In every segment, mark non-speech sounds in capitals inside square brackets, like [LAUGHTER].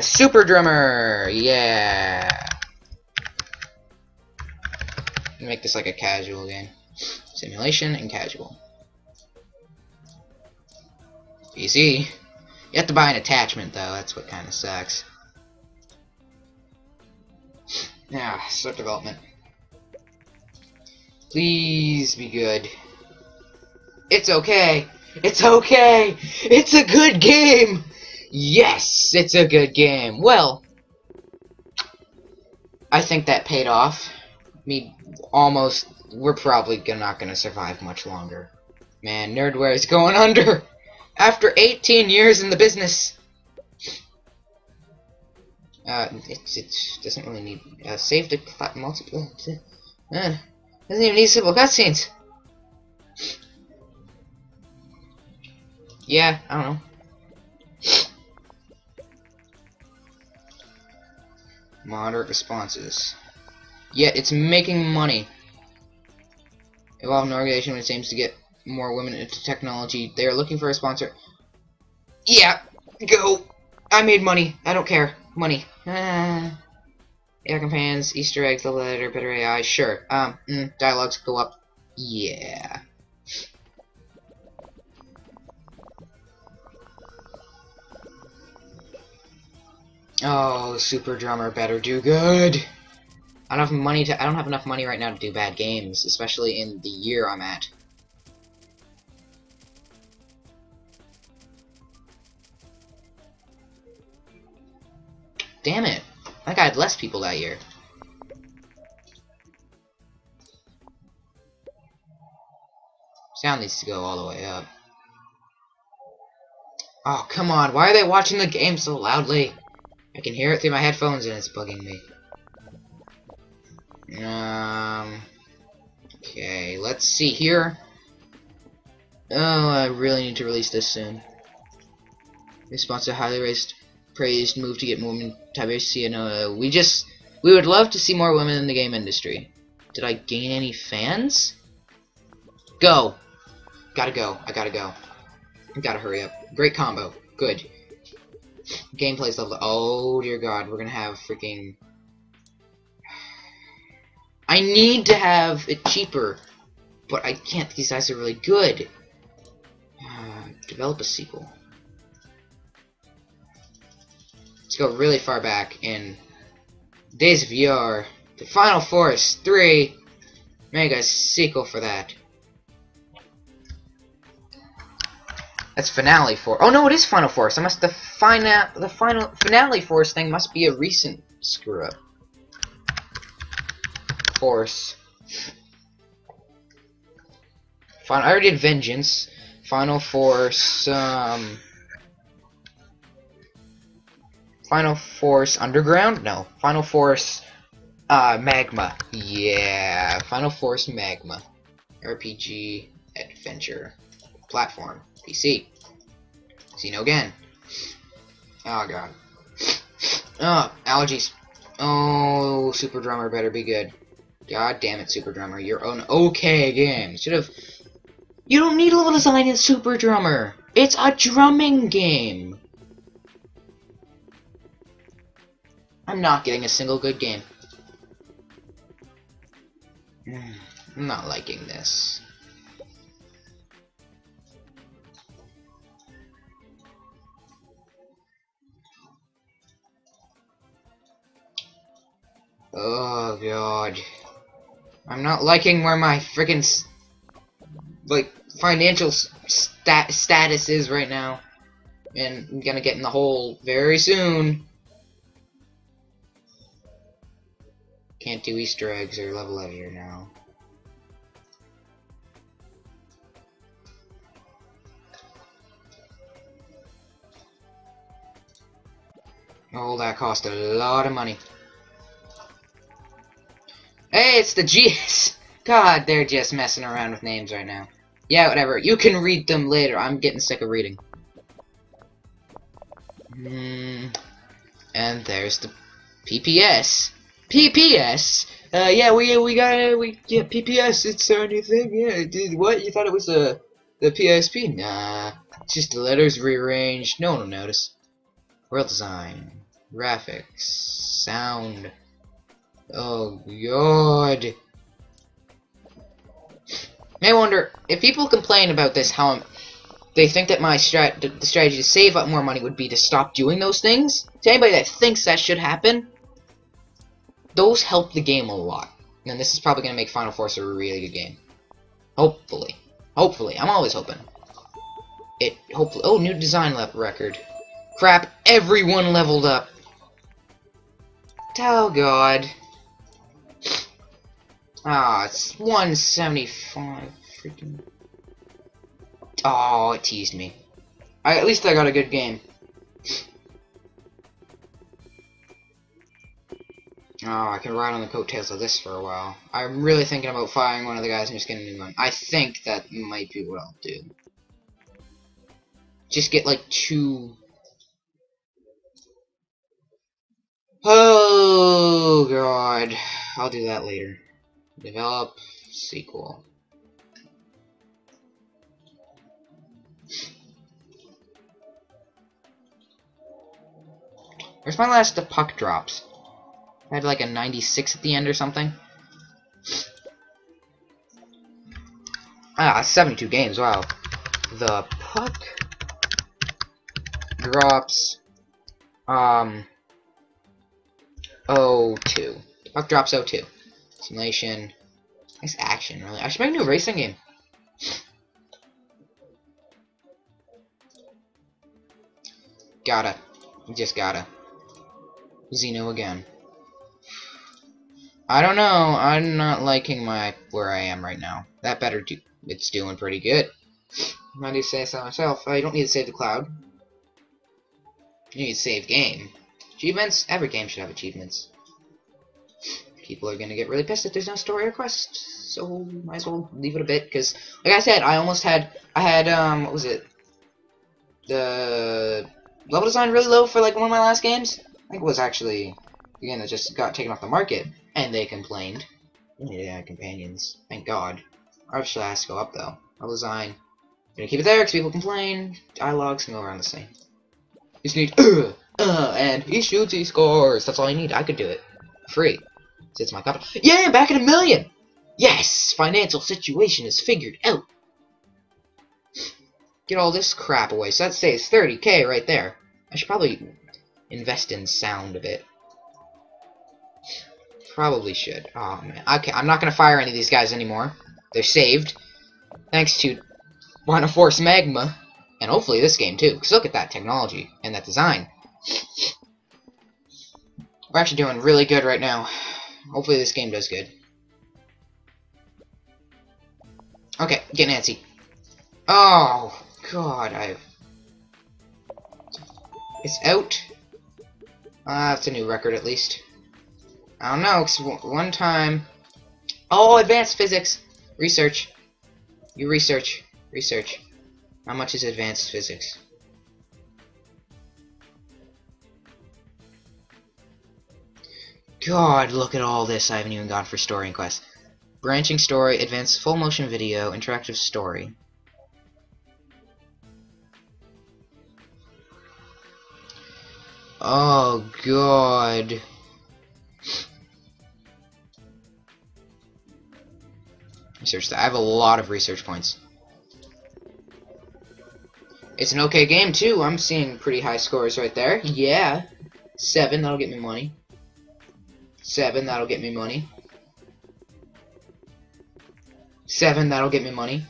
Super Drummer! Yeah! Make this like a casual game. Simulation and casual. PC. You have to buy an attachment though, that's what kinda sucks. Yeah, start development. Please be good. It's okay. It's okay. It's a good game. Yes, it's a good game. Well, I think that paid off. Me almost. We're probably not gonna survive much longer. Man, Nerdware is going [LAUGHS] under after 18 years in the business. Uh, it, it doesn't really need uh, save to multiple. Uh, doesn't even need simple cutscenes. Yeah, I don't know. Moderate responses. Yet it's making money. Evolve an organization which aims to get more women into technology. They are looking for a sponsor. Yeah, go. I made money. I don't care. Money. Ah. [LAUGHS] Air companions, Easter eggs, the letter, better AI. Sure. Um, mm, dialogues go up. Yeah. Oh, Super Drummer better do good. I don't have money to. I don't have enough money right now to do bad games, especially in the year I'm at. Damn it! I got less people that year. Sound needs to go all the way up. Oh, come on. Why are they watching the game so loudly? I can hear it through my headphones and it's bugging me. Um. Okay, let's see here. Oh, I really need to release this soon. Response to highly raised, praised move to get women uh, we just we would love to see more women in the game industry. Did I gain any fans? Go. Gotta go. I gotta go. I gotta hurry up. Great combo. Good. Gameplay's level. Oh dear God, we're gonna have freaking. I need to have it cheaper, but I can't. These guys are really good. Uh, develop a sequel. Let's go really far back in Days of VR. The Final Force 3. Make a sequel for that. That's Finale Force. Oh no, it is Final Force. I must the final the final Finale Force thing must be a recent screw up. Force. Final. I already did Vengeance. Final Force. Um. Final Force Underground? No. Final Force uh, Magma. Yeah. Final Force Magma. RPG Adventure. Platform. PC. Xeno again. Oh god. Oh, allergies. Oh, Super Drummer better be good. God damn it, Super Drummer. You're an okay game. Should have. You don't need level design in Super Drummer. It's a drumming game. I'm not getting a single good game. Hmm, I'm not liking this. God. I'm not liking where my freaking like financial stat status is right now. And I'm gonna get in the hole very soon. Can't do Easter eggs or level editor now. Oh, that cost a lot of money. Hey, it's the GS! God, they're just messing around with names right now. Yeah, whatever. You can read them later. I'm getting sick of reading. Mm. And there's the PPS. PPS? Uh, yeah, we we got we yeah PPS. It's our new thing. Yeah, dude. What you thought it was a uh, the PSP? Nah, just the letters rearranged. No one will notice. World design. graphics, sound. Oh god. May wonder if people complain about this, how I'm, they think that my strat the strategy to save up more money would be to stop doing those things. To anybody that thinks that should happen, those help the game a lot. And this is probably going to make Final Force a really good game. Hopefully. Hopefully. I'm always hoping. It, hopefully. Oh, new design record. Crap, everyone leveled up. Oh, God. Ah, it's 175. Freaking. Oh, it teased me. I, at least I got a good game. Oh, I can ride on the coattails of this for a while. I'm really thinking about firing one of the guys and just getting a new one. I think that might be what I'll do. Just get like two... Oh, God. I'll do that later. Develop sequel. Where's my last the puck drops? I had like a 96 at the end or something. Ah, 72 games, wow. The puck drops um 02. The puck drops 02. Simulation. Nice action, really. I should make a new racing game. Gotta. Just gotta. Xeno again. I don't know. I'm not liking my where I am right now. That better do. It's doing pretty good. I do say so myself. I don't need to save the cloud. You need to save game. Achievements? Every game should have achievements. People are gonna get really pissed if there's no story or quest. So might as well leave it a bit because, like I said, I almost had I had um what was it? The level design really low for like one of my last games. I think it was actually again that just got taken off the market. And they complained. Yeah, companions. Thank God. Obviously, has to go up, though. I'll design. Gonna keep it there because people complain. Dialogues can go around the same. You just need, uh, [CLEARS THROAT] uh, and he shoots, he scores. That's all I need. I could do it. Free. It's my copy. Yeah, back at a million! Yes! Financial situation is figured out. Get all this crap away. So that saves 30k right there. I should probably invest in sound a bit. Probably should. Oh man. Okay, I'm not gonna fire any of these guys anymore. They're saved. Thanks to Final Force Magma. And hopefully this game too. Because look at that technology and that design. We're actually doing really good right now. Hopefully this game does good. Okay, get Nancy. Oh, God, I've... It's out. Uh, that's a new record at least. I don't know, cause one time... Oh, advanced physics! Research. You research. Research. How much is advanced physics? God, look at all this I haven't even gone for story and quest. Branching story, advanced full motion video, interactive story. Oh, God. Research that. I have a lot of research points. It's an okay game, too. I'm seeing pretty high scores right there. Yeah. Seven, that'll get me money. Seven, that'll get me money. Seven, that'll get me money.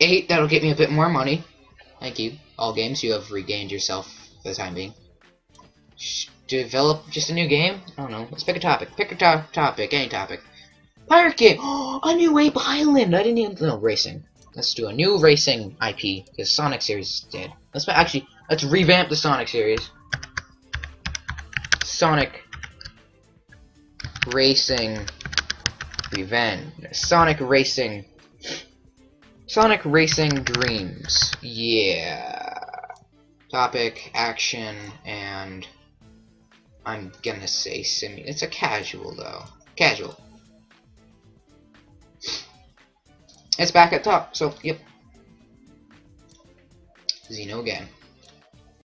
Eight, that'll get me a bit more money. Thank you. All games, you have regained yourself for the time being develop just a new game? I don't know. Let's pick a topic. Pick a to topic, any topic. Pirate game! [GASPS] A new Ape Island! I didn't even know racing. Let's do a new racing IP, because Sonic series is dead. Let's actually let's revamp the Sonic series. Sonic Racing Revenge. Sonic Racing Sonic Racing Dreams. Yeah. Topic, action, and I'm gonna say simu. It's a casual though. Casual. It's back at top, so yep. Xeno again.